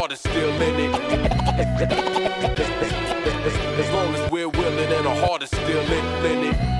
heart is still in it. As long as we're willing and our heart is still in in it.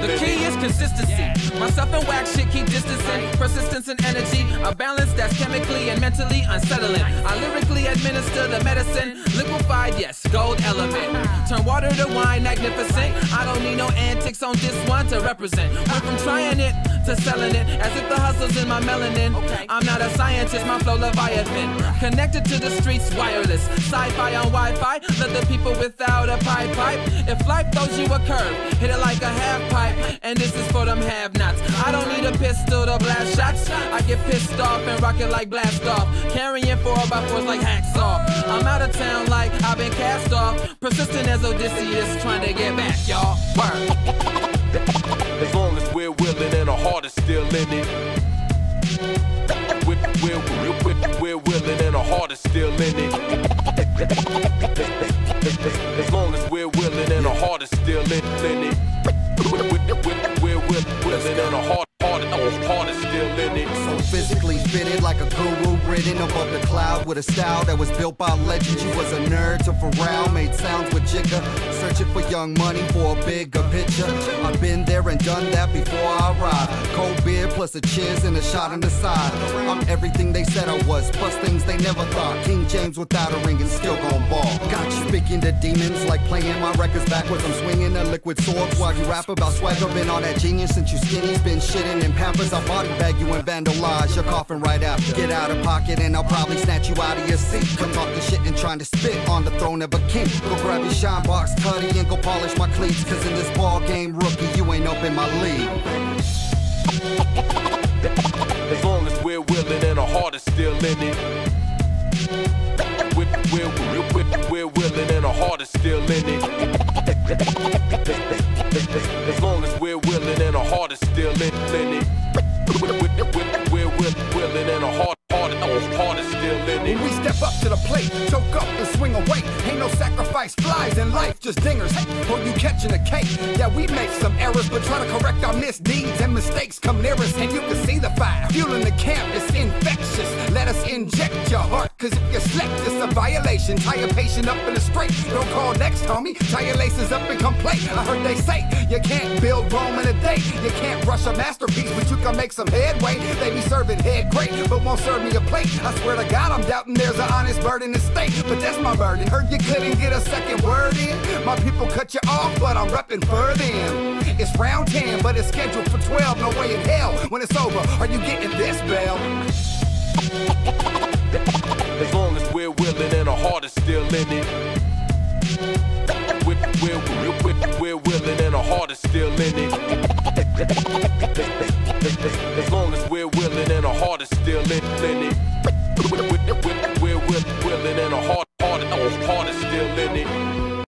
The key is consistency. Myself and wax shit keep distancing. Persistence and energy, a balance that's chemically and mentally unsettling. I lyrically administer the medicine, liquefied, yes, gold element. Turn water to wine, magnificent. I don't need no antics on this one to represent. Went from trying it to selling it, as if the hustle's in my melanin. I'm not a scientist, my flow leviathan. Connected to the streets, wireless. Sci-fi on Wi-Fi, let the people without a pipe pipe. If life throws you a curve, hit it like a half pipe. And this is for them have-nots. I don't need a pistol to blast shots. I get pissed off and rock it like blast off. Carrying four by fours like hacksaw. I'm out of town like I've been cast off. Persistent as Odysseus, trying to get back, y'all. Word. As long as we're willing and our heart is still in it. We're, we're, we're, we're willing and our heart is still in it. As long as we're willing and our heart is still in, in it. We're, we're, we're, we're willing and our heart, heart, heart is still in it. So physically fitted like a guru ridden above the cloud with a style that was built by legends. You was a nerd to Pharrell, made sounds with Jigga. Searching for young money for a bigger picture. I've been there and done that before I ride. Cold beer plus a cheers and a shot on the side. I'm everything they said I was, plus things they never thought. King James without a ring and still gon' ball. Got you speaking to demons like playing my records backwards. I'm swinging a liquid sword while you rap about swagger. Been on that genius since you skinny's been shitting in pampers. I'll body bag you and vandalize your coffin right after. Get out of pocket and I'll probably snatch you out of your seat. Come talking shit and trying to spit on the throne of a king. Go grab your shine box, cutty, and go polish my cleats. Cause in this ball game, rookie, you ain't up in my league. As long as we're willing and our heart is still in it. We're, we're, we're, we're willing and our heart is still in it. As long as we're willing and our heart is still in, it. We're, we're, we're, we're willing and our heart When we step up to the plate, choke up and swing away. Ain't no sacrifice flies in life, just dingers. Hey, or you catching a cake. Yeah, we make some errors, but try to correct our misdeeds and mistakes come near us. And you can see the fire. Fueling the camp is infectious. Let us inject your heart. Tie a patient up in the straight. Don't call next, homie. Tie your laces up and come play. I heard they say you can't build Rome in a day. You can't rush a masterpiece, but you can make some headway. They be serving head great, but won't serve me a plate. I swear to God, I'm doubting there's an honest bird in the state. But that's my burden. Heard you couldn't get a second word in. My people cut you off, but I'm repping for them. It's round 10, but it's scheduled for 12. No way in hell when it's over. Are you getting this, Bell? is still in it. As long as we're willing and our heart is still in it.